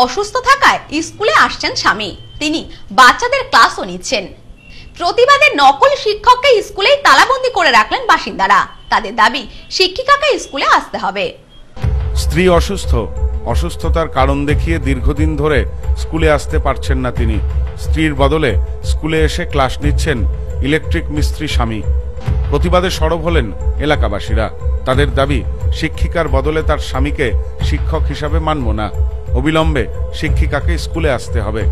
অসুস্থ থাকায় স্কুলে আসছেন স্বামী। তিনি বাচ্চাদের ক্লাসও নিচ্ছেন। প্রতিবাদে নকল শিক্ষককে স্কুলেই তালাবন্দি করে রাখলেন বাসিন্দারা। তাদের দাবি, শিক্ষিকাকে স্কুলে আসতে হবে। স্ত্রী অসুস্থ। অসুস্থতার কারণ দেখিয়ে দীর্ঘদিন ধরে স্কুলে আসতে পারছেন না তিনি। স্ত্রীর বদলে স্কুলে এসে ক্লাস নিচ্ছেন ইলেকট্রিক মিস্ত্রি স্বামী। প্রতিবাদে সরব হলেন এলাকাবাসীরা। তাদের দাবি, শিক্ষিকার বদলে তার স্বামীকে শিক্ষক হিসাবে মানব না। অবিলম্বে শিক্ষিকাকে স্কুলে আসতে হবে।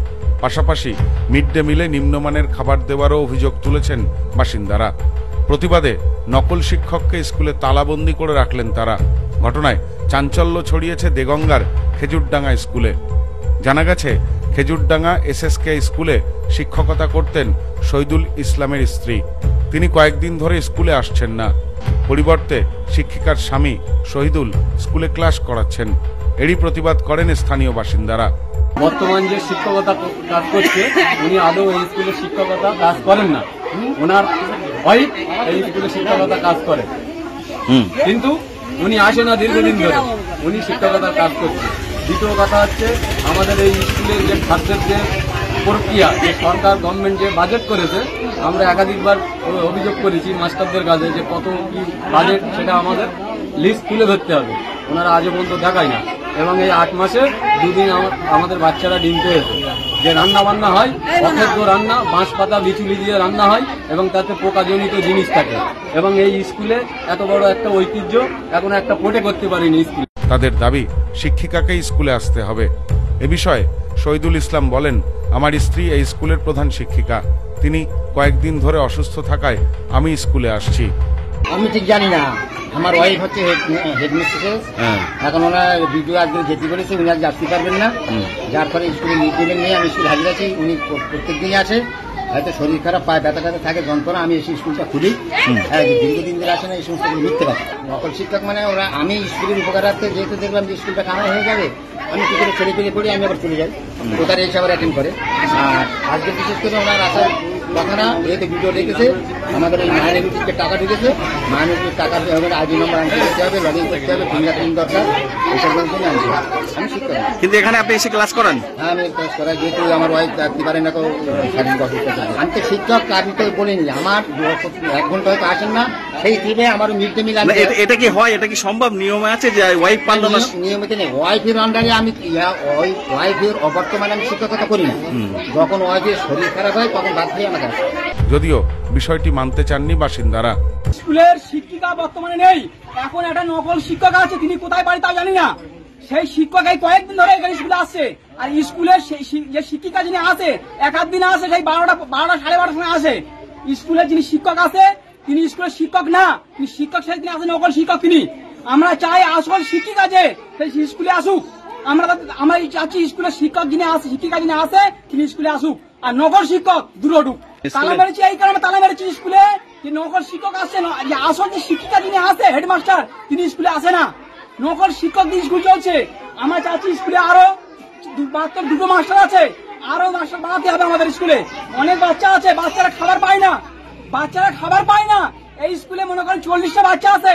পাশাপাশি মিড ডে মিলে নিম্নমানের খাবার দেওয়ারও অভিযোগ তুলেছেন বাসিন্দারা। প্রতিবাদে নকল শিক্ষককে স্কুলে তালাবন্দি করে রাখলেন তারা। ঘটনায় চাঞ্চল্য ছড়িয়েছে দেগঙ্গার খেজুরডাঙ্গা স্কুলে। জানা গেছে, খেজুরডাঙ্গা এসএসকে স্কুলে শিক্ষকতা করতেন শহীদুল ইসলামের স্ত্রী। তিনি কয়েকদিন ধরে স্কুলে আসছেন না। পরিবর্তে শিক্ষিকার স্বামী শহীদুল স্কুলে ক্লাস করাচ্ছেন। এরই প্রতিবাদ করেন স্থানীয় বাসিন্দারা। বর্তমান যে শিক্ষকতা কাজ করছে উনি আদৌ এই স্কুলে শিক্ষকতা কাজ করেন না। ওনার ওয়াইফ এই স্কুলে শিক্ষকতা কাজ করে। কিন্তু উনি আসে না দীর্ঘদিন ধরে। উনি শিক্ষকতার কাজ করছে। দ্বিতীয় কথা হচ্ছে আমাদের এই স্কুলের যে খাদ্যের যে প্রক্রিয়া যে সরকার গভর্নমেন্ট যে বাজেট করেছে আমরা একাধিকবার অভিযোগ করেছি মাস্টারদের কাছে যে কত কি বাজেট সেটা আমাদের লিস্ট তুলে ধরতে হবে। ওনারা আজও পর্যন্ত দেখায় না। এবং এই আট মাসে দুদিন আমা- আমাদের বাচ্চারা ডিম পেয়েছে যে রান্না বান্না হয় অখেদ্য রান্না বাঁশ পাতা বিচুলি দিয়ে রান্না হয় এবং তাতে পোকাজনিত জিনিস থাকে। এবং এই স্কুলে এত বড় একটা ঐতিহ্য এখন একটা পোটে করতে পারিনি স্কুল। তাদের দাবি শিক্ষিকাকে স্কুলে আসতে হবে। এ বিষয়ে শহীদুল ইসলাম বলেন আমার স্ত্রী এই স্কুলের প্রধান শিক্ষিকা। তিনি কয়েকদিন ধরে অসুস্থ থাকায় আমি স্কুলে আসছি। আমি ঠিক জানি না। আমার ওয়াইফ হচ্ছে হেডমিস্ট্রেস এখন ওনার ভিডিও একদিন যেতে বলেছে উনি আজ আসতে পারবেন না। যার ফলে স্কুলে ডে নিয়ে আমি স্কুল হাজির আছি উনি প্রত্যেক দিনই আসে। হয়তো শরীর খারাপ পায় ব্যথা ট্যাথা থাকে যন্ত্রণা আমি এসে স্কুলটা খুলি। হ্যাঁ দীর্ঘদিন ধরে আসে না এই সমস্ত মিথ্যে কথা নকল শিক্ষক মানে ওরা আমি স্কুলের উপকারার্থে যেহেতু দেখলাম যে স্কুলটা কামাই হয়ে যাবে আমি কি করে ছেড়ে ফেলে পড়ি আমি আবার চলে যাই। তারা এসে আবার অ্যাটেন্ড করে। আর আজকে বিশেষ করে ওনার আসার কথা এতে ভিডিও রেখেছে আমাদের ওই মাইনরিটিকে টাকা ঢুকেছে মাইনরিটির টাকা হবে আইডি নম্বর আনতে করতে হবে লগ করতে হবে ফিঙ্গারপ্রিন্ট দরকার এইসব জন্য আনছি আমি শিক্ষক। কিন্তু এখানে আপনি এসে ক্লাস করান? হ্যাঁ আমি ক্লাস করাই যেহেতু আমার ওয়াইফ থাকতে পারে না তো শারীরিক অসুস্থতা আমি তো শিক্ষক আমি তো বলিনি আমার এক ঘণ্টা হয়তো আসেন না সেই দিনে আমার মিড ডে মিল এটা- কি হয়? এটা কি সম্ভব? নিয়মে আছে যে ওয়াইফ পারল না নিয়মিত নেই। ওয়াইফের আন্ডারে আমি ওয়াইফের অবর্তমানে আমি শিক্ষকতা করি না। যখন ওয়াইফের শরীর খারাপ হয় তখন বাদ হয়ে আমাকে যদিও বিষয়টি মানতে চাননি বাসিন্দারা। স্কুলের শিক্ষিকা বর্তমানে নেই। এখন একটা নকল শিক্ষক আছে তিনি কোথায় পারে তা জানি না। সেই শিক্ষক এই কয়েকদিন ধরে এখানে স্কুলে আসছে। আর স্কুলের সেই যে শিক্ষিকা যিনি আসে এক আধ দিন আসে সেই বারোটা বারোটা সাড়ে বারোটার সময় আসে। স্কুলের যিনি শিক্ষক আছে তিনি স্কুলের শিক্ষক না তিনি শিক্ষক সেই তিনি আসে নকল শিক্ষক তিনি। আমরা চাই আসল শিক্ষিকা যে সেই স্কুলে আসুক। আমরা আমরা চাচ্ছি স্কুলের শিক্ষক যিনি আসে শিক্ষিকা যিনি আসে তিনি স্কুলে আসুক। আর নকল শিক্ষক দূর হটুক তালা মেরেছি এই কারণে তালা মেরেছি স্কুলে যে নকল শিক্ষক আসছে না যে আসল যে শিক্ষিকা যিনি আসে হেডমাস্টার তিনি স্কুলে আসে না। নকল শিক্ষক দিয়ে স্কুল চলছে আমরা চাচ্ছি স্কুলে আরও মাত্র দুটো মাস্টার আছে। আরও মাস্টার বাড়াতে হবে আমাদের স্কুলে। অনেক বাচ্চা আছে বাচ্চারা খাবার পায় না। বাচ্চারা খাবার পায় না। এই স্কুলে মনে করেন চল্লিশটা বাচ্চা আছে।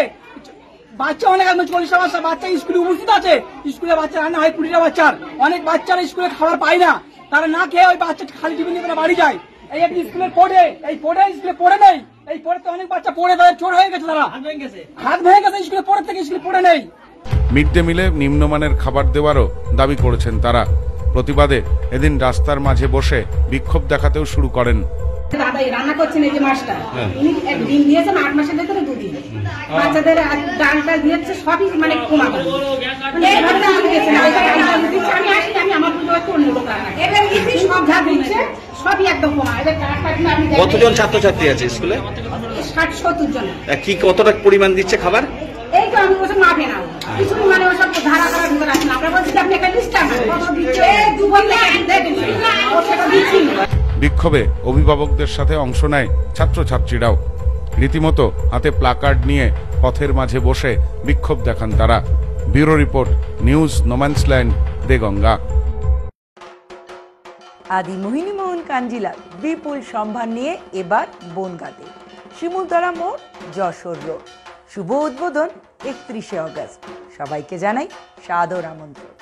বাচ্চা অনেক আছে চল্লিশটা বাচ্চা। বাচ্চা স্কুলে উপস্থিত আছে। স্কুলে বাচ্চা রান্না হয় কুড়িটা বাচ্চার। অনেক বাচ্চারা স্কুলে খাবার পায় না। তারা না খেয়ে ওই বাচ্চা খালি টিফিন নিয়ে তারা বাড়ি যায়। এই একটি স্কুলে পড়ে এই পড়ে স্কুলে পড়ে নেই। এই পড়ে তো অনেক বাচ্চা পড়ে তাদের চোর হয়ে গেছে তারা। হাত ভেঙে গেছে স্কুলে পড়ে থেকে স্কুলে পড়ে নেই। মিড ডে মিলে নিম্নমানের খাবার দেওয়ারও দাবি করেছেন তারা। প্রতিবাদে এদিন রাস্তার মাঝে বসে বিক্ষোভ দেখাতেও শুরু করেন দাদা এই রান্না করছেন এই যে মাছটা উনি এক ডিম দিয়েছেন আট মাসের ভেতরে দুদিন বাচ্চাদের আর ডালটা দিয়েছে সবই মানে কমা। মানে এইভাবে রান্না দিয়েছে না, ওইভাবে রান্না। দিচ্ছে। আমি আসি আমি আমার পুজো অন্য লোক এবার সব যা দিচ্ছে সবই একদম কমা এবার। কতজন ছাত্রছাত্রী আছে স্কুলে? ষাট সত্তর জন। কি কতটা পরিমাণ দিচ্ছে খাবার? এই তো আমি বলছি মাপে না কিছু মানে ওসব ধারা ধারা ঢুকে রাখেন আমরা বলছি আপনি একটা লিস্ট আনেন দিচ্ছে? এই দু ঘণ্টা দেখেন। বিক্ষোভে অভিভাবকদের সাথে অংশ নেয় ছাত্রছাত্রীরাও। রীতিমতো হাতে প্লাকার্ড নিয়ে পথের মাঝে বসে বিক্ষোভ দেখান তারা। Bureau report, news no man's land Deganga. Adi Mohinimohan Kanjilal বিপুল সম্ভার নিয়ে এবার বনগাঁতে। শিমুলতলা মোড়, যশোর রোড। শুভ উদ্বোধন একত্রিশে অগস্ট। সবাইকে জানাই সাদর আমন্ত্রণ।